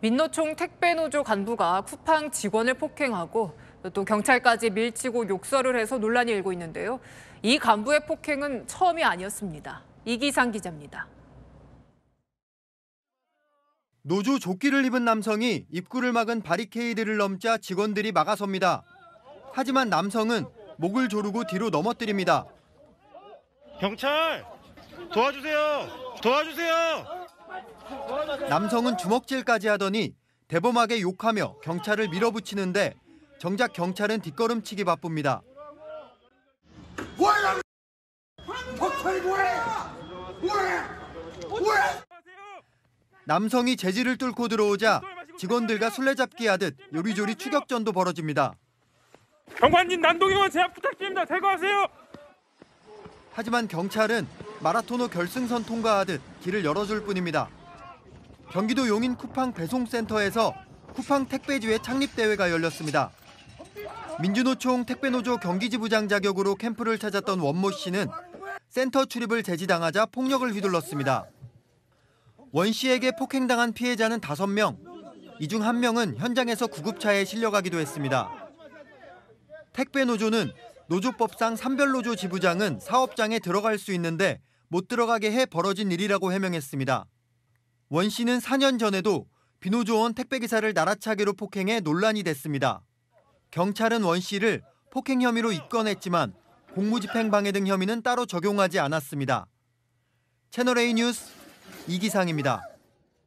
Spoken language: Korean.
민노총 택배노조 간부가 쿠팡 직원을 폭행하고 또 경찰까지 밀치고 욕설을 해서 논란이 일고 있는데요. 이 간부의 폭행은 처음이 아니었습니다. 이기상 기자입니다. 노조 조끼를 입은 남성이 입구를 막은 바리케이드를 넘자 직원들이 막아섭니다. 하지만 남성은 목을 조르고 뒤로 넘어뜨립니다. 경찰 도와주세요. 도와주세요. 남성은 주먹질까지 하더니 대범하게 욕하며 경찰을 밀어붙이는데 정작 경찰은 뒷걸음치기 바쁩니다. 뭐야? 폭탄이 뭐야? 뭐야? 뭐야? 남성이 재질을 뚫고 들어오자 직원들과 술래잡기 하듯 요리조리 추격전도 벌어집니다. 경관님 난동의원 제압 부탁드립니다. 제거하세요. 하지만 경찰은 마라토너 결승선 통과하듯 길을 열어줄 뿐입니다. 경기도 용인 쿠팡 배송센터에서 쿠팡 택배지회 창립대회가 열렸습니다. 민주노총 택배노조 경기지부장 자격으로 캠프를 찾았던 원모 씨는 센터 출입을 제지당하자 폭력을 휘둘렀습니다. 원 씨에게 폭행당한 피해자는 5명, 이 중 1명은 현장에서 구급차에 실려가기도 했습니다. 택배노조는 노조법상 산별노조 지부장은 사업장에 들어갈 수 있는데 못 들어가게 해 벌어진 일이라고 해명했습니다. 원 씨는 4년 전에도 비노조원 택배기사를 나라차기로 폭행해 논란이 됐습니다. 경찰은 원 씨를 폭행 혐의로 입건했지만 공무집행 방해 등 혐의는 따로 적용하지 않았습니다. 채널A 뉴스 이기상입니다.